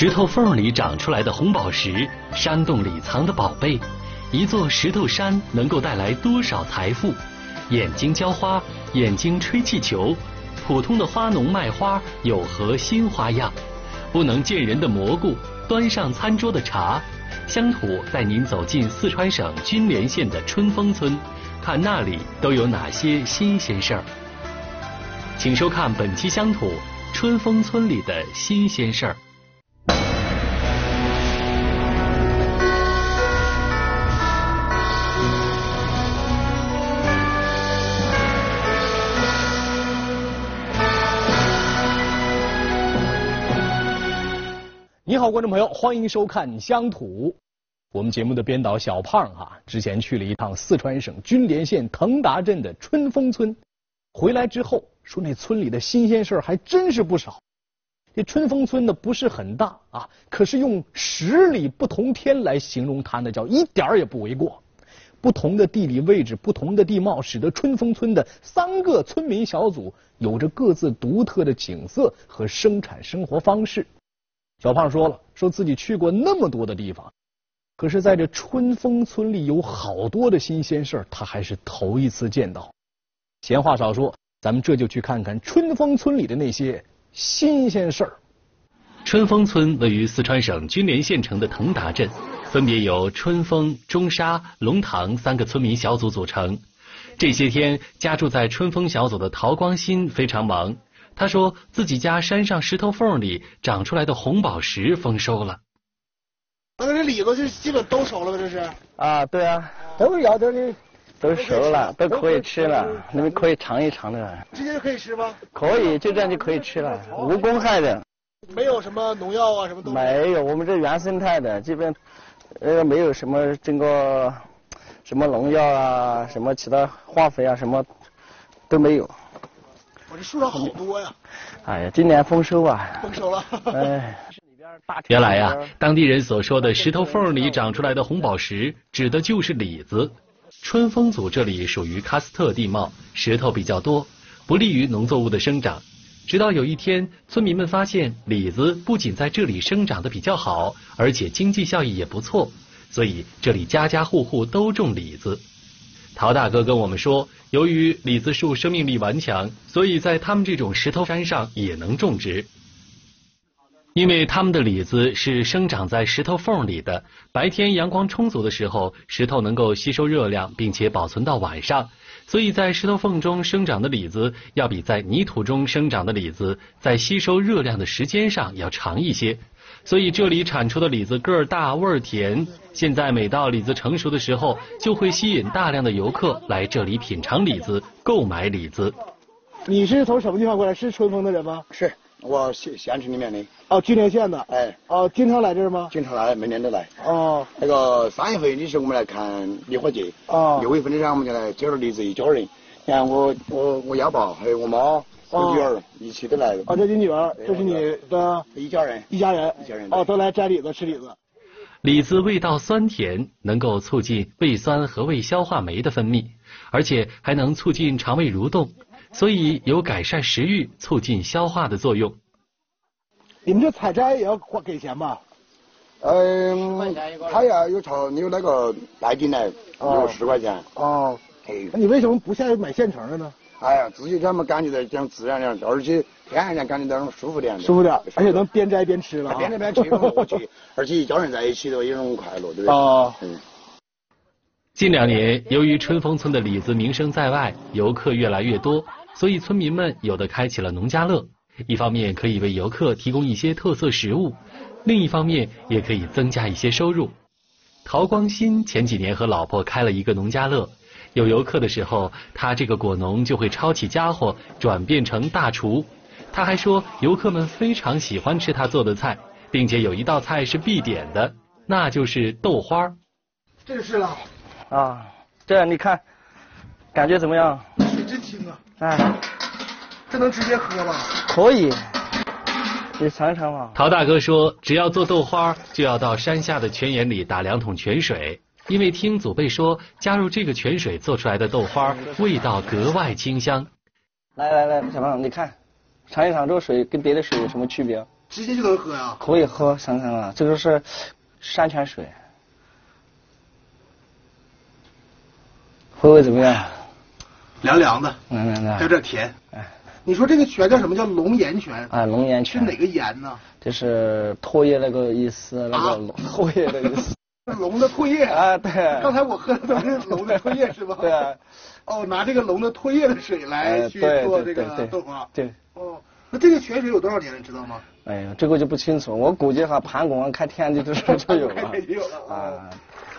石头缝里长出来的红宝石，山洞里藏的宝贝。一座石头山能够带来多少财富？眼睛浇花，眼睛吹气球，普通的花农卖花有何新花样？不能见人的蘑菇，端上餐桌的茶。乡土带您走进四川省筠连县的春风村，看那里都有哪些新鲜事儿。请收看本期乡土春风村里的新鲜事儿。好，观众朋友，欢迎收看《乡土》。我们节目的编导小胖哈，之前去了一趟四川省筠连县腾达镇的春风村，回来之后说那村里的新鲜事儿还真是不少。这春风村呢不是很大啊，可是用十里不同天来形容它，那叫一点儿也不为过。不同的地理位置、不同的地貌，使得春风村的三个村民小组有着各自独特的景色和生产生活方式。小胖说了，说自己去过那么多的地方，可是在这春风村里有好多的新鲜事儿，他还是头一次见到。闲话少说，咱们这就去看看春风村里的那些新鲜事儿。春风村位于四川省筠连县城的腾达镇，分别由春风、中沙、龙塘三个村民小组组成。这些天，家住在春风小组的陶光新非常忙。他说自己家山上石头缝里长出来的红宝石丰收了。那这李子就基本都熟了吧？这是？啊，对啊，都要点的，都熟了，都可以吃了。你们可以尝一尝的。直接就可以吃吗？可以，就这样就可以吃了，无公害的。没有什么农药啊，什么都没有。我们这原生态的，基本呃没有什么经过什么农药啊，什么其他化肥啊，什么都没有。我这树上好多呀！哎呀，今年丰收啊！丰收了！哎，原来呀，当地人所说的石头缝里长出来的红宝石，指的就是李子。春风组这里属于喀斯特地貌，石头比较多，不利于农作物的生长。直到有一天，村民们发现李子不仅在这里生长的比较好，而且经济效益也不错，所以这里家家户户都种李子。陶大哥跟我们说，由于李子树生命力顽强，所以在他们这种石头山上也能种植。因为他们的李子是生长在石头缝里的，白天阳光充足的时候，石头能够吸收热量，并且保存到晚上，所以在石头缝中生长的李子要比在泥土中生长的李子在吸收热量的时间上要长一些。所以这里产出的李子个儿大，味儿甜。现在每到李子成熟的时候，就会吸引大量的游客来这里品尝李子、购买李子。你是从什么地方过来？是春风的人吗？是，我县县城里面的。哦，君连县的。哎。哦，经常来这儿吗？经常来，每年都来。哦。那个三月份的时候，我们来看梨花节。哦。六月份的时候，我们就来捡了李子，一家人。你看我，我我幺爸还有我妈。我女儿一起的来了。哦，这是你女儿，这是你的一家人，一家人，一家人。哦，都来摘李子吃李子。李子味道酸甜，能够促进胃酸和胃消化酶的分泌，而且还能促进肠胃蠕动，所以有改善食欲、促进消化的作用。你们这采摘也要花给钱吧？嗯，他要有炒你有那个代金来，有十块钱。哦。那你为什么不现在买现成的呢？哎呀，自己他们感觉到讲自然点，而且天然点感觉到那种舒服点，舒服点，而且能边摘边吃了，边摘边吃很乐趣，而且一家人在一起的也很快乐，对不对？啊，嗯。近两年，由于春风村的李子名声在外，游客越来越多，所以村民们有的开启了农家乐。一方面可以为游客提供一些特色食物，另一方面也可以增加一些收入。陶光新前几年和老婆开了一个农家乐。有游客的时候，他这个果农就会抄起家伙，转变成大厨。他还说，游客们非常喜欢吃他做的菜，并且有一道菜是必点的，那就是豆花。这就是了。啊，这样你看，感觉怎么样？水真清啊！哎，这能直接喝吗？可以，你尝尝吧。陶大哥说，只要做豆花，就要到山下的泉眼里打两桶泉水。因为听祖辈说，加入这个泉水做出来的豆花味道格外清香。来来来，小胖，你看，尝一尝这个水跟别的水有什么区别？直接就能喝呀？可以喝，想想啊，这个是山泉水，会不会怎么样？凉凉的，凉凉的，有点甜。哎，你说这个泉叫什么叫龙岩泉？啊，龙岩泉是哪个岩呢？就是唾液那个意思，那啊个唾液的意思。龙的唾液啊，对。刚才我喝的都是龙的唾液是吧？对啊。哦，拿这个龙的唾液的水来去做这个豆花。对。哦，那这个泉水有多少年了，知道吗？哎呀，这个就不清楚，我估计哈，盘古开天地的时候就有了。开天就有了啊。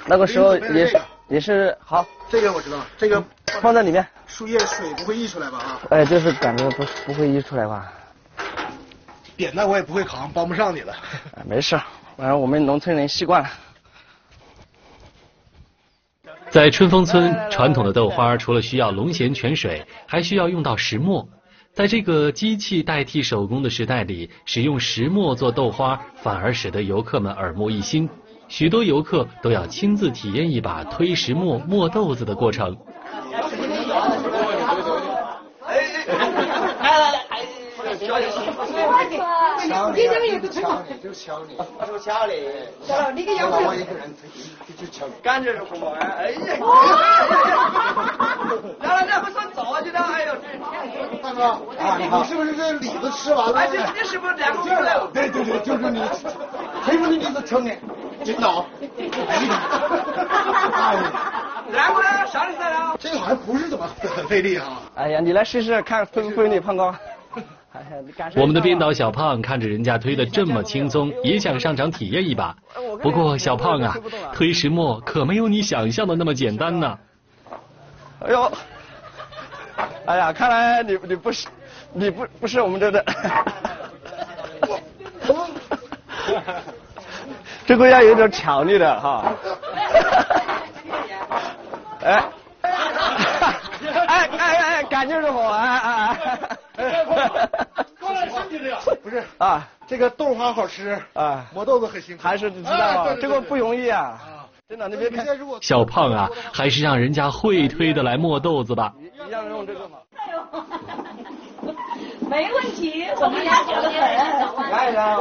那个时候也是也是好。这个我知道，这个放在里面。树叶水不会溢出来吧？啊。哎，就是感觉不不会溢出来吧？扁担我也不会扛，帮不上你了。哎，没事，反正我们农村人习惯了。在春风村，传统的豆花除了需要龙涎泉水，还需要用到石磨。在这个机器代替手工的时代里，使用石磨做豆花，反而使得游客们耳目一新。许多游客都要亲自体验一把推石磨磨豆子的过程。敲你，就敲你，就抢你，就敲你，给一个人推，就敲你，感觉是什么？哎呀！来来来，不说早去的，哎呦！大哥，啊，你是不是这李子吃完了？哎，这你是不是两个了？对对对，就是你，谁不是李子挑你？领导。然后呢，上来了。这个好像不是怎么很费力啊。哎呀，你来试试看费不费力，胖哥。我们的编导小胖看着人家推的这么轻松，也想上场体验一把。不过小胖啊，推石磨可没有你想象的那么简单呢。哎呦，哎呀，看来你你不是你不不是我们这的。这个要有点巧力的哈。哎。哎哎哎，感觉是好哎哎哎！不是啊，这个豆花好吃啊，磨豆子很辛苦，还是你知道吗？这个不容易啊，真的，你别看小胖啊，还是让人家会推的来磨豆子吧。一样用这个吗？没问题，我们俩小的很。来来，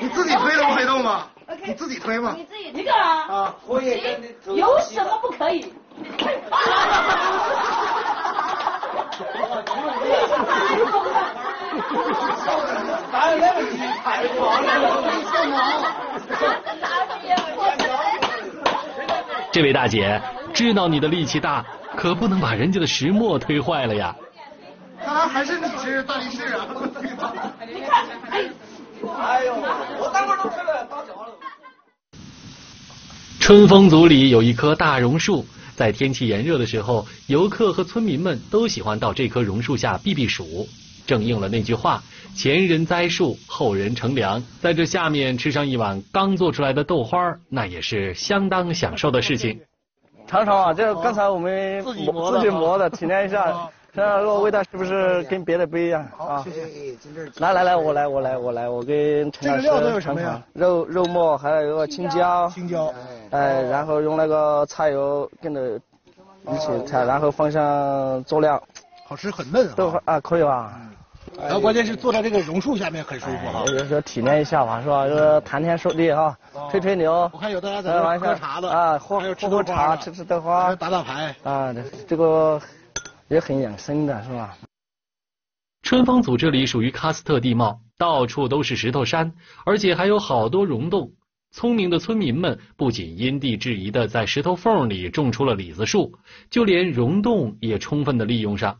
你自己推的不推动吗？你自己推吗？你自己一个啊？啊，我也有什么不可以？这位大姐，知道你的力气大，可不能把人家的石磨推坏了呀。看来还是你是大力士啊！你看，哎，哎呦，我待会儿都推了，打脚了。春风组里有一棵大榕树，在天气炎热的时候，游客和村民们都喜欢到这棵榕树下避避暑。正应了那句话：前人栽树，后人乘凉。在这下面吃上一碗刚做出来的豆花，那也是相当享受的事情。尝尝啊，这刚才我们自己磨的，自己磨的，体验一下，看看这个味道是不是跟别的不一样啊？谢谢。来来来，我来我来我来，我跟陈老师这个料都有什么呀？肉肉末，还有一个青椒，青椒，哎，然后用那个菜油跟着一起炒，然后放上佐料。好吃很嫩啊豆花啊，可以吧？然后关键是坐在这个榕树下面很舒服哈。有时候体验一下嘛，是吧？这谈天说地哈，吹吹牛。我看有大家在那喝茶的啊，喝还有吃喝茶，吃吃豆花，打打牌啊，这个也很养生的，是吧？春风组这里属于喀斯特地貌，到处都是石头山，而且还有好多溶洞。聪明的村民们不仅因地制宜的在石头缝里种出了李子树，就连溶洞也充分的利用上。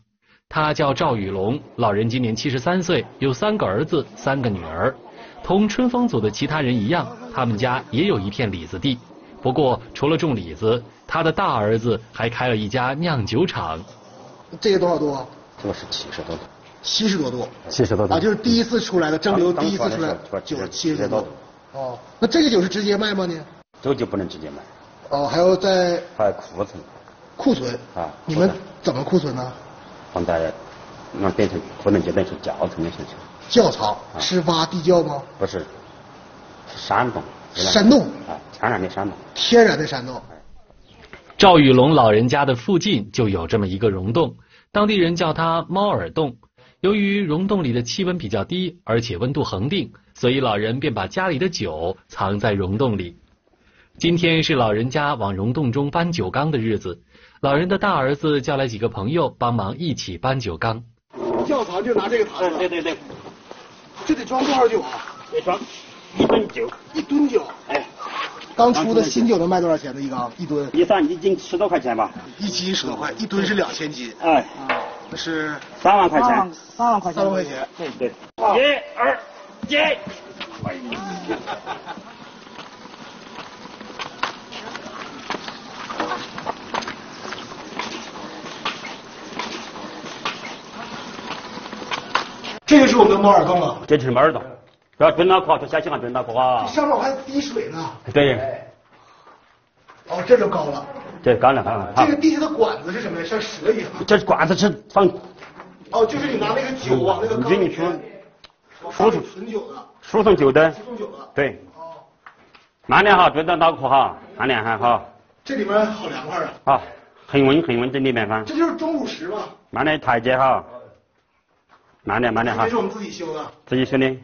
他叫赵宇龙，老人今年七十三岁，有三个儿子，三个女儿。同春风组的其他人一样，他们家也有一片李子地。不过，除了种李子，他的大儿子还开了一家酿酒厂。这个多少度？这个是七十多度。七十多度。七十多度啊，就是第一次出来的蒸馏，第一次出来酒七十多度。哦，那这个酒是直接卖吗你？这个酒不能直接卖。哦，还要在。还有库存。库存。啊。你们怎么库存呢？放在那变成可能就变成窖藏的形式。窖藏是挖地窖吗？不是，是山洞。山洞。啊，天然的山洞。天然的山洞。赵宇龙老人家的附近就有这么一个溶洞，当地人叫它猫耳洞。由于溶洞里的气温比较低，而且温度恒定，所以老人便把家里的酒藏在溶洞里。今天是老人家往溶洞中搬酒缸的日子，老人的大儿子叫来几个朋友帮忙一起搬酒缸。窖藏就拿这个坛子，对对对，这得装多少酒啊？得装一吨酒，一吨酒。哎，刚出的新酒能卖多少钱呢？一缸一吨？一算一斤十多块钱吧。一斤十多块，一吨是两千斤。哎，那是三万块钱。三万块钱。三万块钱。对对。一二，接。这就是我们的猫耳洞啊。这就是猫耳洞，不要蹲脑壳，这小心啊，蹲脑壳啊。上面还滴水呢。对。哦，这就高了。这高了啊。这个地下的管子是什么呀？像蛇一样。这管子是放。哦，就是你拿那个酒往那个缸里输输存酒的。输送酒的。输送酒的。对。哦慢点哈，蹲到脑壳哈，慢点哈哈。这里面好凉快啊。啊，很温很温，这里面哈。这就是钟乳石嘛。慢点台阶哈。慢点慢点哈。这是我们自己修的。自己修的。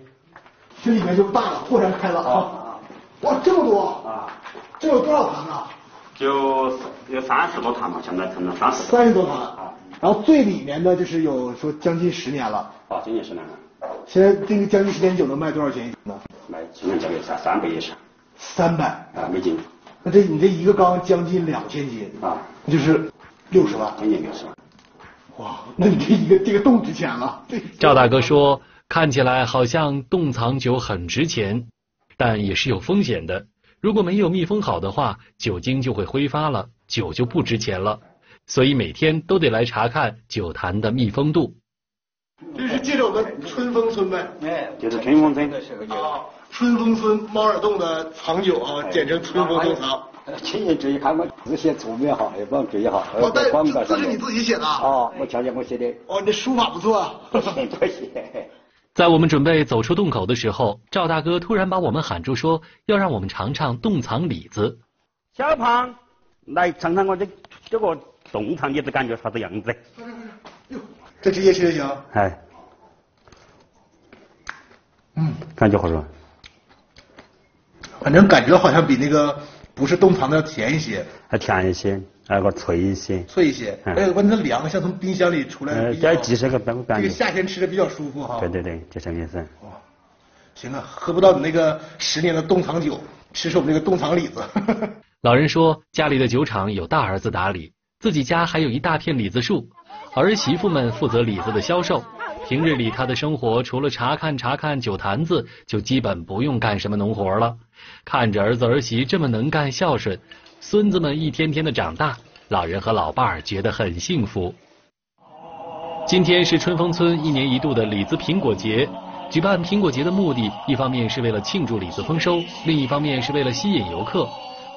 这里面就大了，豁然开朗啊！哇，这么多啊！这有多少坛呢？就有三十多坛吧，现在可能三十。三十多坛啊。然后最里面的就是有说将近十年了。啊，将近十年了。现在这个将近十年酒能卖多少钱一斤呢？卖今年价格三三百以上。三百啊，美金。那这你这一个缸将近两千斤啊，就是六十万。将近六十万。哇，那你这一个这个洞值钱了。赵大哥说，看起来好像洞藏酒很值钱，但也是有风险的。如果没有密封好的话，酒精就会挥发了，酒就不值钱了。所以每天都得来查看酒坛的密封度。这是借着我们春风村呗？哎，就是春风村。啊，春风村猫耳洞的藏酒啊，简称春风洞藏。亲眼注意看，我字写错没哈，也帮我注意哈。哦，但这是你自己写的？哦，我瞧见我写的。哦，你书法不错啊。多谢。在我们准备走出洞口的时候，赵大哥突然把我们喊住，说要让我们尝尝洞藏李子。小胖，来尝尝我这这个洞藏李子感觉啥子样子？哟这直接吃就行。哎。嗯，感觉好吃吧？反正感觉好像比那个不是冻藏的要甜一些，还甜一些，还有个脆一些，脆一些。哎，闻着凉，像从冰箱里出来的。这几十个。这个夏天吃的比较舒服哈。对对对，就这意思。哇，行啊，喝不到你那个十年的冻藏酒，吃吃我们这个冻藏李子。老人说，家里的酒厂有大儿子打理，自己家还有一大片李子树，儿媳妇们负责李子的销售。平日里，他的生活除了查看查看酒坛子，就基本不用干什么农活了。看着儿子儿媳这么能干孝顺，孙子们一天天的长大，老人和老伴儿觉得很幸福。今天是春风村一年一度的李子苹果节。举办苹果节的目的，一方面是为了庆祝李子丰收，另一方面是为了吸引游客。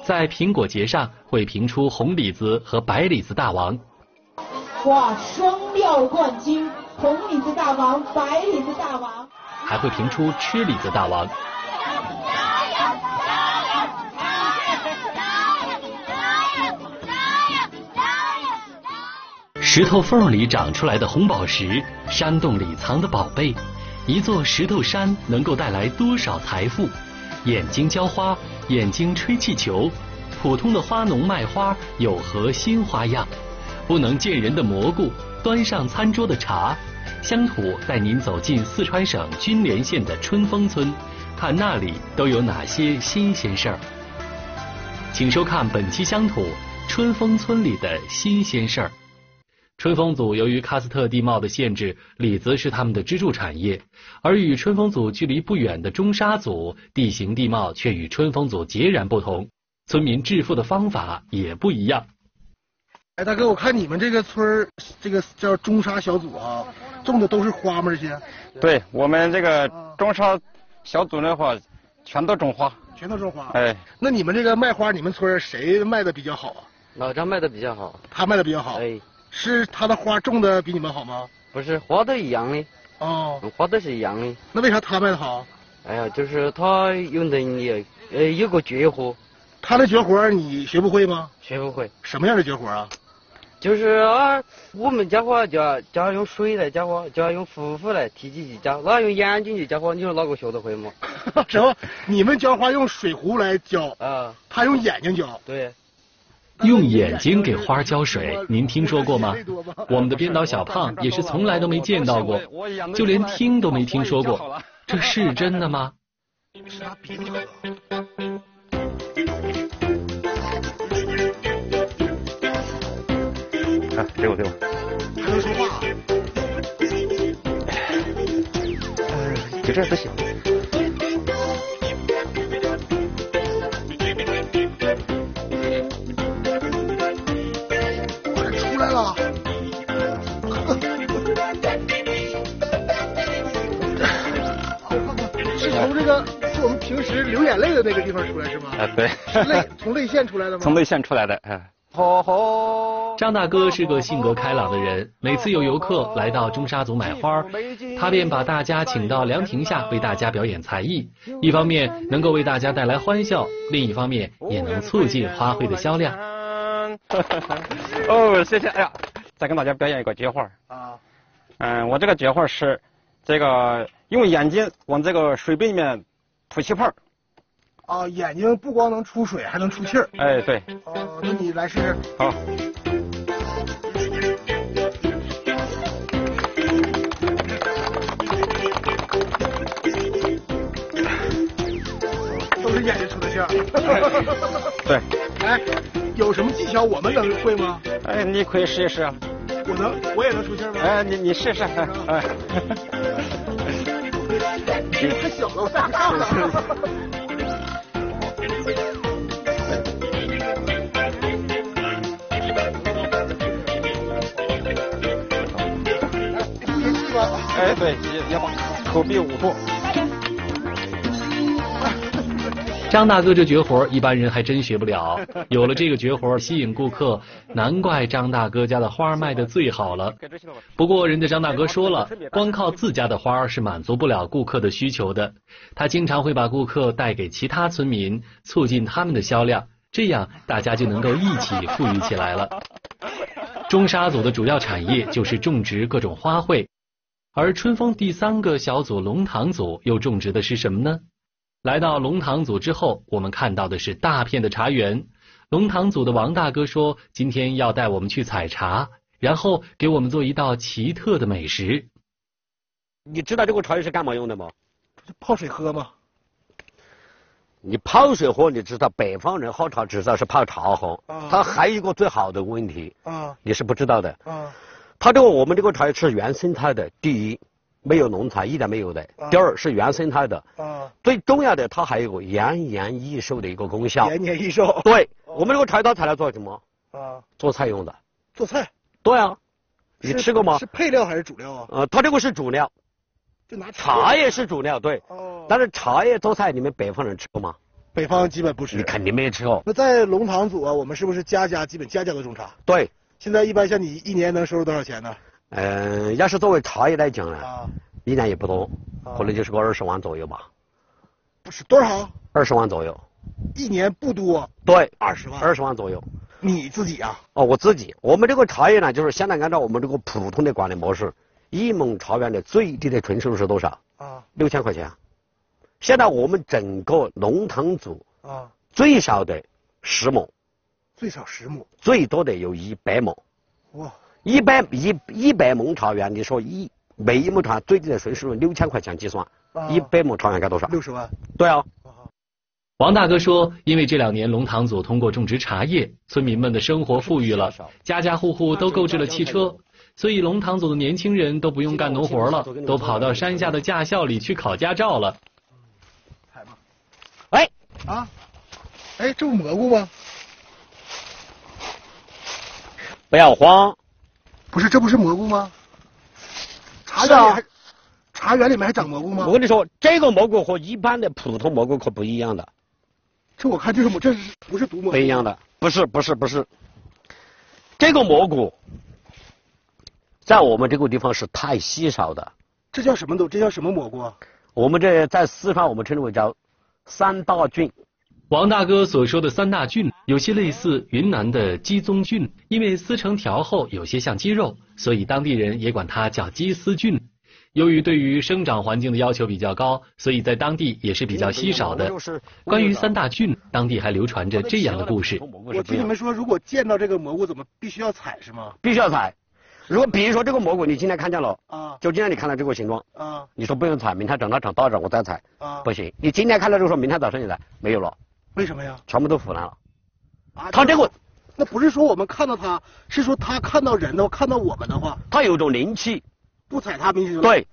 在苹果节上，会评出红李子和白李子大王。哇，双料冠军！红李子大王，白李子大王，还会评出吃李子大王。石头缝里长出来的红宝石，山洞里藏的宝贝。一座石头山能够带来多少财富？眼睛浇花，眼睛吹气球，普通的花农卖花有何新花样？不能见人的蘑菇。端上餐桌的茶，乡土带您走进四川省筠连县的春风村，看那里都有哪些新鲜事儿。请收看本期乡土春风村里的新鲜事儿。春风组由于喀斯特地貌的限制，李子是他们的支柱产业，而与春风组距离不远的中沙组，地形地貌却与春风组截然不同，村民致富的方法也不一样。哎，大哥，我看你们这个村儿，这个叫中沙小组啊，种的都是花吗？这些？对我们这个中沙小组的话，全都种花。全都种花。哎，那你们这个卖花，你们村谁卖的比较好啊？老张卖的比较好。他卖的比较好。哎。是他的花种的比你们好吗？不是，花都一样的。哦。花都是一样的。那为啥他卖的好？哎呀，就是他有能力，呃，有个绝活。他的绝活你学不会吗？学不会。什么样的绝活啊？就是啊，我们家伙就要就要用水来浇花，就要用夫妇来提起去浇，那用眼睛去浇花，你说哪个学得会嘛？什么？你们浇花用水壶来浇，啊，他用眼睛浇。对。用眼睛给花浇水，您听说过吗？我们的编导小胖也是从来都没见到过，就连听都没听说过，这是真的吗？给我给我。还能说话？呃，就这都行。出来了。是从这个，是我们平时流眼泪的那个地方出来是吗？啊，对。泪，从泪腺出来的吗？从泪腺出来的，哎。吼吼！张大哥是个性格开朗的人，每次有游客来到中沙组买花，他便把大家请到凉亭下为大家表演才艺，一方面能够为大家带来欢笑，另一方面也能促进花卉的销量。哦，谢谢！哎呀，再跟大家表演一个接花。啊。嗯，我这个接花是这个用眼睛往这个水杯里面吐气泡。啊，眼睛不光能出水，还能出气儿。哎，对。哦，那你来试试。好。对。哎，有什么技巧我们能会吗？哎，你可以试一试啊。我能，我也能出气吗？哎，你你试试。哎。这个太小了，我戴不上了。哎，对，也要把口鼻捂住。张大哥这绝活，一般人还真学不了。有了这个绝活，吸引顾客，难怪张大哥家的花卖的最好了。不过，人家张大哥说了，光靠自家的花是满足不了顾客的需求的。他经常会把顾客带给其他村民，促进他们的销量，这样大家就能够一起富裕起来了。中沙组的主要产业就是种植各种花卉。而春风第三个小组龙塘组又种植的是什么呢？来到龙塘组之后，我们看到的是大片的茶园。龙塘组的王大哥说，今天要带我们去采茶，然后给我们做一道奇特的美食。你知道这个茶叶是干嘛用的吗？泡水喝吗？你泡水喝，你知道北方人喝茶知道是泡茶喝。啊。它还有一个最好的问题。啊。你是不知道的。啊。它这个我们这个茶叶是原生态的，第一没有农残，一点没有的。第二是原生态的。啊。最重要的，它还有个延年益寿的一个功效。延年益寿。对，我们这个茶叶它采来做什么？啊。做菜用的。做菜。对啊。你吃过吗？是配料还是主料啊？呃，它这个是主料。就拿茶叶是主料，对。哦。但是茶叶做菜，你们北方人吃过吗？北方基本不吃。你肯定没吃过。那在龙塘组啊，我们是不是家家基本家家都种茶？对。现在一般像你一年能收入多少钱呢？嗯，要是作为茶叶来讲呢，一年也不多，可能就是个二十万左右吧。不是多少？二十万左右。一年不多。对，二十万。二十万左右。你自己啊？哦，我自己。我们这个茶叶呢，就是现在按照我们这个普通的管理模式，一亩茶园的最低的纯收入是多少？啊。六千块钱。现在我们整个龙塘组啊，最少的十亩。最少十亩，最多的有一百亩。哇！一百一一百亩茶园，你说一每一亩茶最低的税收入六千块钱计算，一百亩茶园该多少？六十万。对啊。王大哥说，因为这两年龙塘组通过种植茶叶，村民们的生活富裕了，家家户户都购置了汽车，所以龙塘组的年轻人都不用干农活了，都跑到山下的驾校里去考驾照了。哎啊，哎，这不蘑菇吗？不要慌，不是，这不是蘑菇吗？茶园里还茶园里面还长蘑菇吗？我跟你说，这个蘑菇和一般的普通蘑菇可不一样的。这我看就是蘑，这是不是毒蘑菇？不一样的，不是，不是，不是。这个蘑菇在我们这个地方是太稀少的。这叫什么毒？这叫什么蘑菇？我们这在四川，我们称之为叫三大菌。王大哥所说的三大菌，有些类似云南的鸡枞菌，因为撕成条后有些像鸡肉，所以当地人也管它叫鸡丝菌。由于对于生长环境的要求比较高，所以在当地也是比较稀少的。关于三大菌，当地还流传着这样的故事。我听你们说，如果见到这个蘑菇，怎么必须要采是吗？必须要采。如果比如说这个蘑菇，你今天看见了，啊，就今天你看到这个形状，啊，你说不用采，明天等它长大点我再采，啊，不行，你今天看到就说明天早上你来没有了。为什么呀？全部都腐烂了。啊，他这个，那不是说我们看到他，是说他看到人的话，看到我们的话，他有种灵气。不踩他明星。对，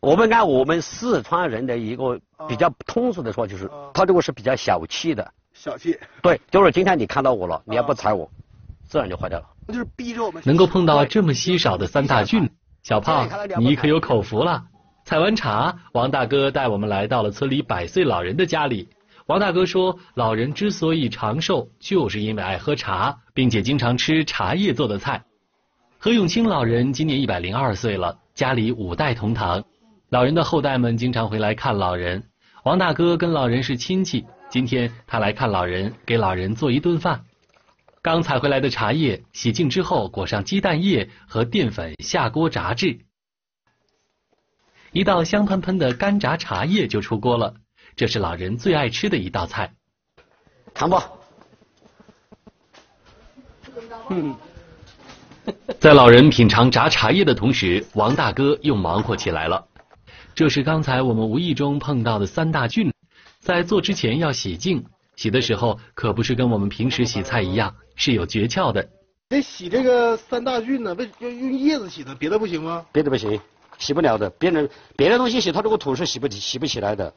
我们按我们四川人的一个比较通俗的说，就是他这个是比较小气的。小气。对，就是今天你看到我了，你要不踩我，自然就坏掉了。那就是逼着我们。能够碰到这么稀少的三大菌，小胖，你可有口福了。采完茶，王大哥带我们来到了村里百岁老人的家里。王大哥说，老人之所以长寿，就是因为爱喝茶，并且经常吃茶叶做的菜。何永清老人今年一百零二岁了，家里五代同堂，老人的后代们经常回来看老人。王大哥跟老人是亲戚，今天他来看老人，给老人做一顿饭。刚采回来的茶叶洗净之后，裹上鸡蛋液和淀粉下锅炸制，一道香喷喷的干炸茶叶就出锅了。这是老人最爱吃的一道菜，尝吧。嗯，在老人品尝炸茶叶的同时，王大哥又忙活起来了。这是刚才我们无意中碰到的三大菌，在做之前要洗净，洗的时候可不是跟我们平时洗菜一样，是有诀窍的。得洗这个三大菌呢，为要用叶子洗的，别的不行吗？别的不行，洗不了的。别人别的东西洗，它这个土是洗不起、洗不起来的。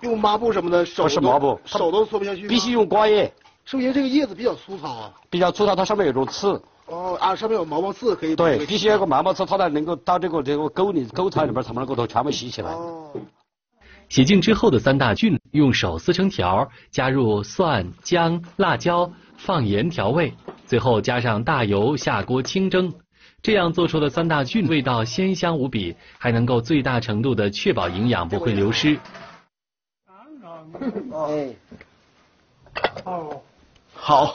用抹布什么的，手是抹布，手都搓不下去。必须用刮叶，是不是因为这个叶子比较粗糙啊？比较粗糙，它上面有种刺。哦啊，上面有毛毛刺可以。对，必须有个毛毛刺，它才能够到这个这个沟里沟槽里边，才能够都全部洗起来。哦。洗净之后的三大菌，用手撕成条，加入蒜、姜、辣椒，放盐调味，最后加上大油下锅清蒸，这样做出的三大菌味道鲜香无比，还能够最大程度的确保营养不会流失。哦，哦，好，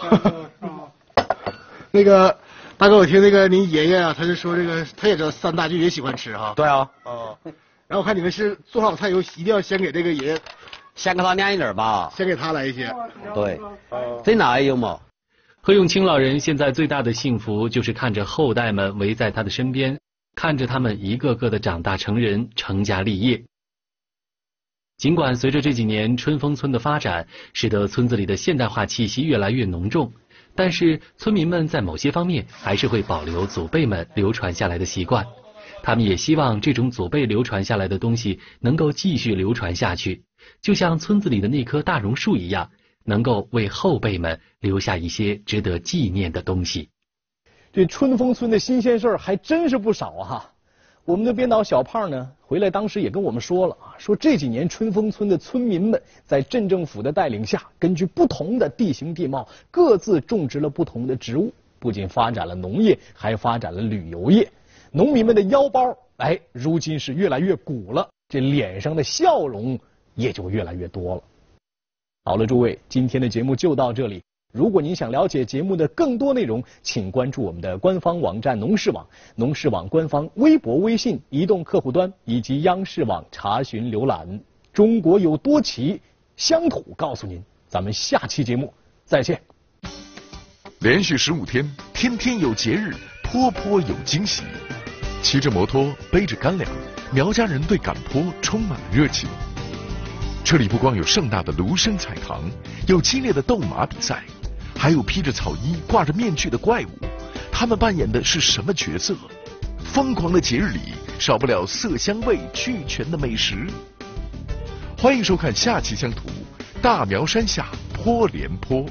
那个大哥，我听那个您爷爷啊，他就说这个，他也知道三大舅也喜欢吃哈。对啊。哦。然后我看你们是做好菜以后，一定要先给这个爷爷，先给他念一点吧。先给他来一些。对。这哪有嘛？何永清老人现在最大的幸福就是看着后代们围在他的身边，看着他们一个个的长大成人，成家立业。尽管随着这几年春风村的发展，使得村子里的现代化气息越来越浓重，但是村民们在某些方面还是会保留祖辈们流传下来的习惯。他们也希望这种祖辈流传下来的东西能够继续流传下去，就像村子里的那棵大榕树一样，能够为后辈们留下一些值得纪念的东西。这春风村的新鲜事儿还真是不少哈。我们的编导小胖呢，回来当时也跟我们说了啊，说这几年春风村的村民们在镇政府的带领下，根据不同的地形地貌，各自种植了不同的植物，不仅发展了农业，还发展了旅游业。农民们的腰包，哎，如今是越来越鼓了，这脸上的笑容也就越来越多了。好了，诸位，今天的节目就到这里。如果您想了解节目的更多内容，请关注我们的官方网站农事网、农事网官方微博、微信、移动客户端以及央视网查询浏览。中国有多奇，乡土告诉您。咱们下期节目再见。连续十五天，天天有节日，坡坡有惊喜。骑着摩托，背着干粮，苗家人对赶坡充满了热情。这里不光有盛大的芦笙彩堂，有激烈的斗马比赛。还有披着草衣、挂着面具的怪物，他们扮演的是什么角色？疯狂的节日里，少不了色香味俱全的美食。欢迎收看下期乡图：大苗山下坡连坡。